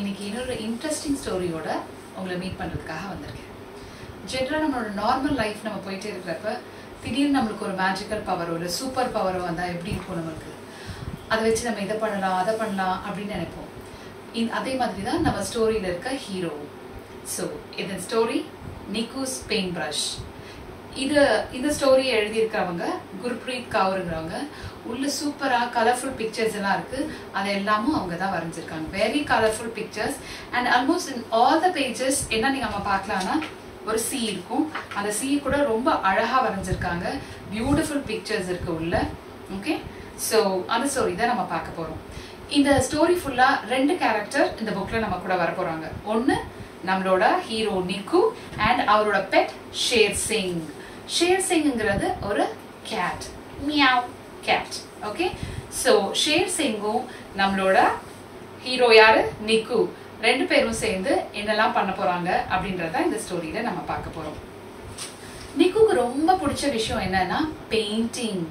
இன்னைக்கு இன்னொரு இன்ட்ரெஸ்டிங் ஸ்டோரியோட உங்களை மீட் பண்ணுறதுக்காக வந்திருக்கேன். ஜென்ரலாக நம்மளோட நார்மல் லைஃப் நம்ம போயிட்டே இருக்கிறப்ப திடீர்னு நம்மளுக்கு ஒரு மேஜிக்கல் பவரோ ஒரு சூப்பர் பவரோ வந்தால் எப்படி இருக்கும் நம்மளுக்கு? அதை வச்சு நம்ம இதை பண்ணலாம் அதை பண்ணலாம் அப்படின்னு நினைப்போம். இன் அதே மாதிரி தான் நம்ம ஸ்டோரியில் இருக்க ஹீரோ ஸோ இதன் ஸ்டோரி நிக்கூஸ் பெயிண்ட் ப்ரஷ் இது இந்த ஸ்டோரியை எழுதியிருக்கிறவங்க குர்ப்ரீத் கவுருங்கிறவங்க உள்ள சூப்பராக கலர்ஃபுல் பிக்சர்ஸ் எல்லாம் இருக்கு. அது எல்லாமும் அவங்க தான் வரைஞ்சிருக்காங்க. Very colourful pictures and almost in all the pages என்ன நீங்க நம்ம பார்க்கலாம்னா ஒரு சி இருக்கும். அந்த சி கூட ரொம்ப அழகா வரைஞ்சிருக்காங்க. பியூட்டிஃபுல் பிக்சர்ஸ் இருக்கு உள்ள. ஓகே ஸோ அந்த ஸ்டோரி தான் நம்ம பார்க்க போறோம். இந்த ஸ்டோரி ஃபுல்லா ரெண்டு கேரக்டர் இந்த புக்ல நம்ம கூட வர போறாங்க. ஒன்னு நம்மளோட ஹீரோ நிக்கு அண்ட் அவரோட பெட் ஷேர் சிங் ஷேர்சிங்கிறது ஒரு cat meow cat okay so ஷேர்சிங்கும் நம்மளோட ஹீரோ யாரு? நிக்கு ரெண்டு பேரும் சேர்ந்து என்னெல்லாம் பண்ண போறாங்க அப்படின்றத இந்த ஸ்டோரியில நம்ம பார்க்க போறோம். நிக்குக்கு ரொம்ப பிடிச்ச விஷயம் என்னன்னா பெயிண்டிங்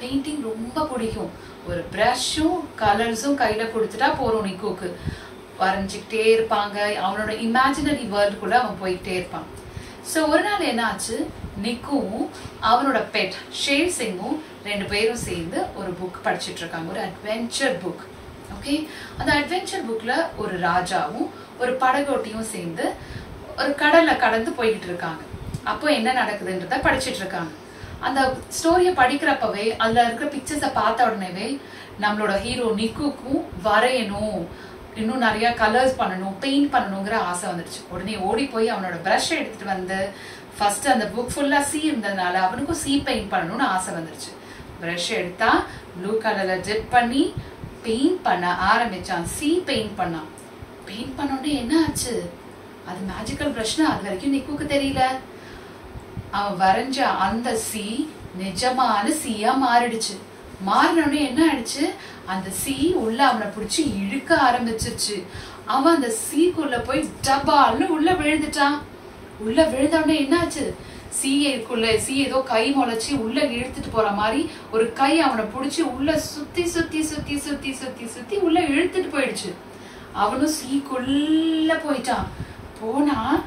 பெயிண்டிங் ரொம்ப பிடிக்கும். ஒரு ப்ரஷும் கலர்ஸும் கையில் கொடுத்துட்டா போகிறோம் நிக்குக்கு வரைஞ்சிக்கிட்டே இருப்பாங்க. அவனோட இமேஜினரி வேர்ல்டுக்குள்ள அவன் போயிட்டே இருப்பான். ஸோ ஒரு நாள் என்னாச்சு நிக்குவும் அவனோட பெட் ஷேர் சிங்கும் ரெண்டு பேரும் சேர்ந்து ஒரு புக் படிச்சுட்டு இருக்காங்க ஒரு அட்வென்ச்சர் புக் ஓகே அந்த அட்வென்ச்சர் புக்ல ஒரு ராஜாவும் ஒரு படகோட்டியும் சேர்ந்து ஒரு கடல்ல கடந்து போய்கிட்டு இருக்காங்க அப்போ என்ன நடக்குதுன்றத படிச்சுட்டு இருக்காங்க அந்த ஸ்டோரியை படிக்கிறப்பவே அதுல இருக்கிற பிக்சர்ஸை பார்த்த உடனேவே நம்மளோட ஹீரோ நிக்குக்கும் வரையணும். இன்னும் நிறைய கலர்ஸ் பண்ணணும் பெயிண்ட் பண்ணணுங்கிற ஆசை வந்துடுச்சு உடனே ஓடி போய் அவனோட ப்ரஷ் எடுத்துட்டு வந்து ஃபர்ஸ்ட் அந்த புக் ஃபுல்லா சி இருந்ததுனால அவனுக்கும் சி பெயிண்ட் பண்ணணும்னு ஆசை வந்துடுச்சு ப்ரஷ் எடுத்தா ப்ளூ கலர்ல ஜெட் பண்ணி பெயிண்ட் பண்ண ஆரம்பிச்சான். சி பெயிண்ட் பண்ணான். பெயிண்ட் பண்ணோடனே என்ன ஆச்சு? அது மேஜிக்கல் ப்ரஷ்னா அது வரைக்கும் நிக்குக்கு தெரியல. அவன் வரைஞ்ச அந்த சி நிஜமான சீயா மாறிடுச்சு. மாறினோடனே என்ன ஆயிடுச்சு? அந்த சீ உள்ள அவனை பிடிச்சி இழுக்க ஆரம்பிச்சிருச்சு. அவன் அந்த சீக்குள்ள போய் டபால்னு உள்ள விழுந்துட்டான். உள்ள விழுந்த உடனே என்னாச்சு? சீயக்குள்ள சீ ஏதோ கை முளைச்சி உள்ள இழுத்துட்டு போற மாதிரி ஒரு கை அவனை பிடிச்சி உள்ள சுத்தி சுத்தி சுத்தி சுத்தி சுத்தி சுத்தி உள்ள இழுத்துட்டு போயிடுச்சு. அவனும் சீக்குள்ள போயிட்டான். போனா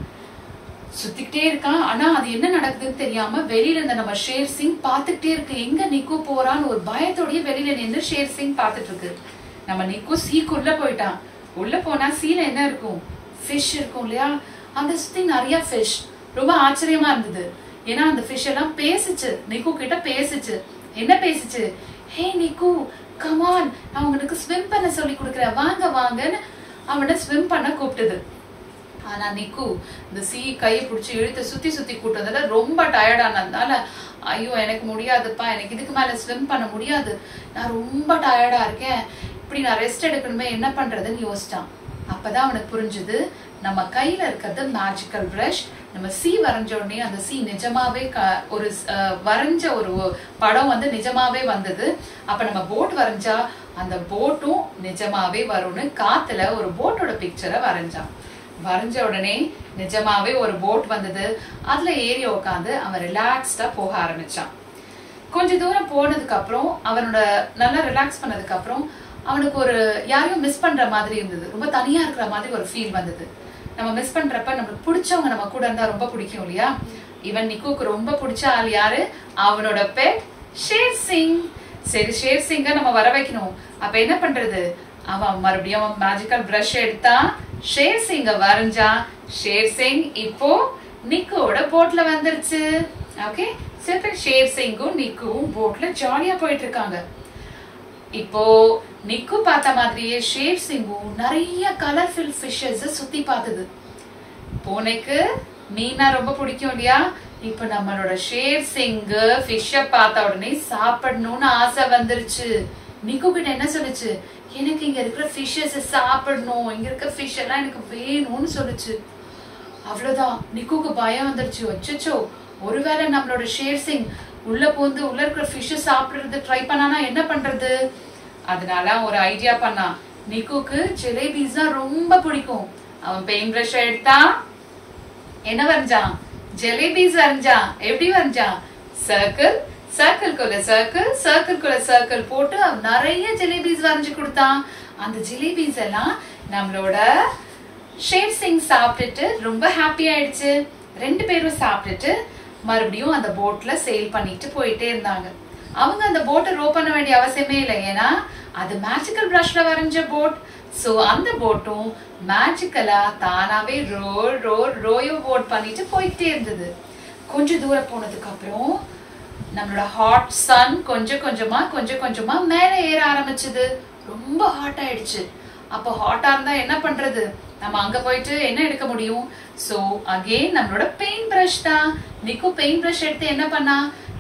சுத்திக்கிட்டே இருக்கான். ஆனா அது என்ன நடக்குதுன்னு தெரியாம வெளியில இருந்த நம்ம ஷேர் சிங் பாத்துக்கிட்டே இருக்கு. எங்க நிக்கு போறான்னு ஒரு பயத்தோடய வெளியில நின்று ஷேர் சிங் பாத்துட்டு இருக்கு. நம்ம நிக்கு சீக்குள்ள போயிட்டான். உள்ள போனா சீல என்ன இருக்கும்? ஃபிஷ் இருக்கும் இல்லையா? அந்த சுத்தி நிறைய ஃபிஷ் ரொம்ப ஆச்சரியமா இருந்தது. ஏன்னா அந்த ஃபிஷ் எல்லாம் பேசுச்சு. நிக்கு கிட்ட பேசுச்சு. என்ன பேசுச்சு? ஹே நிக்கு கமான் நான் உங்களுக்கு ஸ்விம் பண்ண சொல்லி கொடுக்குறேன். வாங்க வாங்கன்னு அவனை ஸ்விம் பண்ண கூப்பிட்டது. ஆனா நிக்கு இந்த சீ கையை பிடிச்சி இழுத்து சுத்தி சுத்தி கூட்டதுல ரொம்ப டயர்டானதுனால ஐயோ எனக்கு முடியாதுப்பா எனக்கு இதுக்கு மேல ஸ்விம் பண்ண முடியாது. நான் ரொம்ப டயர்டா இருக்கேன். இப்படி நான் ரெஸ்ட் எடுக்கணுமே என்ன பண்றதுன்னு யோசிச்சான். அப்பதான் அவனுக்கு புரிஞ்சுது நம்ம கையில இருக்கிறது மேஜிக்கல் பிரஷ் நம்ம சி வரைஞ்ச உடனே அந்த சி நிஜமாவே ஒரு வரைஞ்ச ஒரு படம் வந்து நிஜமாவே வந்தது. அப்ப நம்ம போட் வரைஞ்சா அந்த போட்டும் நிஜமாவே வரும்னு காத்துல ஒரு போட்டோட பிக்சரை வரைஞ்சான். வரைஞ்ச உடனே நிஜமாவே ஒரு போட் வந்தது. அதுல ஏறி உட்காந்து அவன் ரிலாக்ஸ்டா போக ஆரம்பிச்சான். கொஞ்ச தூரம் போனதுக்கு அப்புறம் அவனோட நல்லா ரிலாக்ஸ் பண்ணதுக்கு அப்புறம் அவனுக்கு ஒரு யாரையும் மிஸ் பண்ற மாதிரி இருந்தது. ரொம்ப தனியா இருக்கிற மாதிரி ஒரு ஃபீல் வந்தது. நம்ம மிஸ் பண்றப்ப நம்மளுக்கு பிடிச்சவங்க நம்ம கூட இருந்தா ரொம்ப பிடிக்கும் இல்லையா? இவன் நிக்குக்கு ரொம்ப பிடிச்ச ஆள் யாரு? அவனோட பெட் ஷேர் சிங். சரி ஷேர் சிங்க நம்ம வர வைக்கணும். அப்ப என்ன பண்றது? அவன் மறுபடியும் அவன் மேஜிக்கல் பிரஷ் எடுத்தான். ஷேர் சிங்க வரைஞ்சா. ஷேர் சிங் இப்போ நிக்கோட போட்ல வந்துருச்சு. ஓகே? சரி ஷேர் சிங்கும் நிக்குவும் போட்ல ஜாலியா போயிட்டு இருக்காங்க இப்போ நிக்கு பார்த்த மாதிரியே ஷேர் சிங்கும் நிறைய கலர்ஃபுல் ஃபிஷஸ் சுத்தி பார்த்தது பூனைக்கு மீனா ரொம்ப பிடிக்கும் இல்லையா? இப்ப நம்மளோட ஷேர் சிங்கு ஃபிஷ்ஷ பார்த்த உடனே சாப்பிடணும்னு ஆசை வந்துருச்சு. நிக்கு கிட்ட என்ன சொல்லுச்சு? எனக்கு இங்க இருக்கிற ஃபிஷ்ஷஸ் சாப்பிடணும் இங்க இருக்க ஃபிஷ் எல்லாம் எனக்கு வேணும்னு சொல்லுச்சு. அவ்வளவுதான். நிக்குக்கு பயம் வந்துருச்சு. வச்சுச்சோ ஒருவேளை நம்மளோட ஷேர் சிங் உள்ள போந்து உள்ள இருக்கிற ஃபிஷ் சாப்பிடுறது ட்ரை பண்ணானா என்ன பண்றது? அதனால ஒரு ஐடியா பண்ணான். நிக்குக்கு ஜிலேபிஸ் தான் ரொம்ப பிடிக்கும். அவன் பெயிண்ட் பிரஷ் எடுத்தான் என்ன வரைஞ்சான்? ஜிலேபிஸ் வரைஞ்சான். எப்படி வரைஞ்சான்? சர்க்கிள் சர்க்கிள்குள்ள சர்க்கிள் சர்க்கிள்குள்ள சர்க்கிள் போட்டு அவன் நிறைய ஜிலேபிஸ் வரைஞ்சு கொடுத்தான். அந்த ஜிலேபிஸ் எல்லாம் நம்மளோட ஷேர் சிங் சாப்பிட்டுட்டு ரொம்ப ஹாப்பி ஆயிடுச்சு. ரெண்டு பேரும் சாப்பிட்டுட்டு மறுபடியும் அந்த போட்ல சேல் பண்ணிட்டு போயிட்டே இருந்தாங்க. அவங்க அந்த போட்டை ரோ பண்ண வேண்டிய அவசியமே இல்லை. ஏன்னா அது மேஜிக்கல் ப்ரஷ்ல வரைஞ்ச போட் ஸோ அந்த போட்டும் மேஜிக்கலா தானாவே ரோ ரோ ரோயோ போட் பண்ணிட்டு போயிட்டே இருந்தது. கொஞ்சம் தூரம் போனதுக்கு அப்புறம் நம்மளோட ஹாட் சன் கொஞ்சம் கொஞ்சமா கொஞ்சம் கொஞ்சமா மேல ஏற ஆரம்பிச்சது. ரொம்ப ஹாட் ஆயிடுச்சு. அப்போ ஹாட்டா இருந்தா என்ன பண்றது? நம்ம அங்க போயிட்டு என்ன எடுக்க முடியும்? சோ அகெயின் நம்மளோட பெயிண்ட் பிரஷ் தான். நிக்கு பெயிண்ட் பிரஷ் எடுத்து என்ன பண்ணா?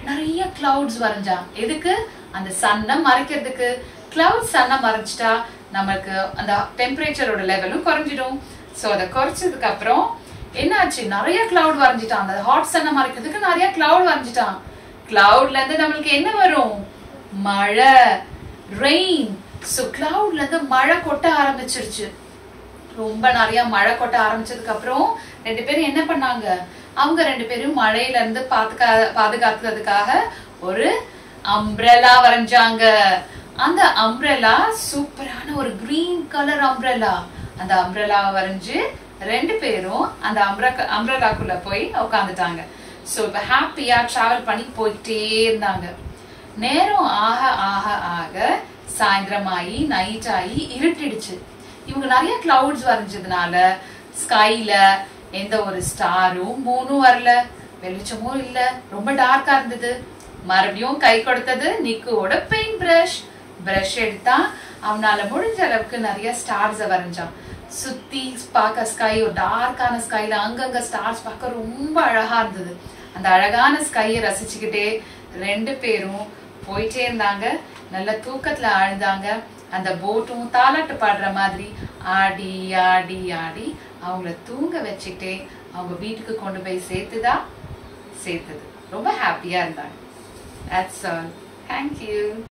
நிறைய கிளவுட்ஸ் வரைஞ்சா. எதுக்கு? அந்த சன்னை மறைக்கிறதுக்கு. கிளவுட் சன்னை மறைச்சிட்டா நமக்கு அந்த டெம்பரேச்சரோட லெவலும் குறைஞ்சிடும். சோ அதை குறைச்சதுக்கு அப்புறம் என்னாச்சு? நிறைய கிளவுட் வரைஞ்சிட்டான். அந்த ஹாட் சன்னை மறைக்கிறதுக்கு நிறைய கிளவுட் வரைஞ்சிட்டான். கிளவுட்ல இருந்து நம்மளுக்கு என்ன வரும்? மழை ரெயின் சோ கிளவுட்ல இருந்து மழை கொட்ட ஆரம்பிச்சிருச்சு. ரொம்ப நிறைய மழை கொட்ட ஆரம்பிச்சதுக்கு அப்புறம் ரெண்டு பேரும் என்ன பண்ணாங்க? அவங்க ரெண்டு பேரும் மழையில இருந்து பாத்துக்கா பாதுகாக்கிறதுக்காக ஒரு அம்ப்ரெலா வரைஞ்சாங்க. அந்த அம்ப்ரெலா சூப்பரான ஒரு கிரீன் கலர் அம்ப்ரெலா அந்த அம்ப்ரெலா வரைஞ்சு ரெண்டு பேரும் அந்த அம்ப்ர அம்ப்ரெலாக்குள்ள போய் உட்காந்துட்டாங்க ஸோ இப்போ ஹாப்பியாக ட்ராவல் பண்ணி போயிட்டே இருந்தாங்க. நேரம் ஆக ஆக ஆக சாயந்தரம் ஆகி நைட் ஆகி இருட்டிடுச்சு. இவங்க நிறைய கிளவுட்ஸ் வரைஞ்சதுனால ஸ்கைல எந்த ஒரு ஸ்டாரும் மூணும் வரல. வெளிச்சமும் இல்ல. ரொம்ப டார்க்கா இருந்தது. மறுபடியும் கை கொடுத்தது நிக்குவோட பெயிண்ட் பிரஷ் பிரஷ் எடுத்தா அவனால முடிஞ்ச அளவுக்கு நிறைய ஸ்டார்ஸ வரைஞ்சான். சுத்தி பார்க்க ஸ்கை ஒரு டார்க்கான ஸ்கைல அங்கங்க ஸ்டார்ஸ் பார்க்க ரொம்ப அழகா இருந்தது. அந்த அழகான ஸ்கையை ரசிச்சுக்கிட்டே ரெண்டு பேரும் போயிட்டே இருந்தாங்க. நல்ல தூக்கத்துல ஆழ்ந்தாங்க. அந்த போட்டும் தாலாட்டு பாடுற மாதிரி ஆடி ஆடி ஆடி அவங்கள தூங்க வச்சுக்கிட்டே அவங்க வீட்டுக்கு கொண்டு போய் சேர்த்துதா? சேர்த்தது. ரொம்ப ஹாப்பியா இருந்தாங்க. That's all thank you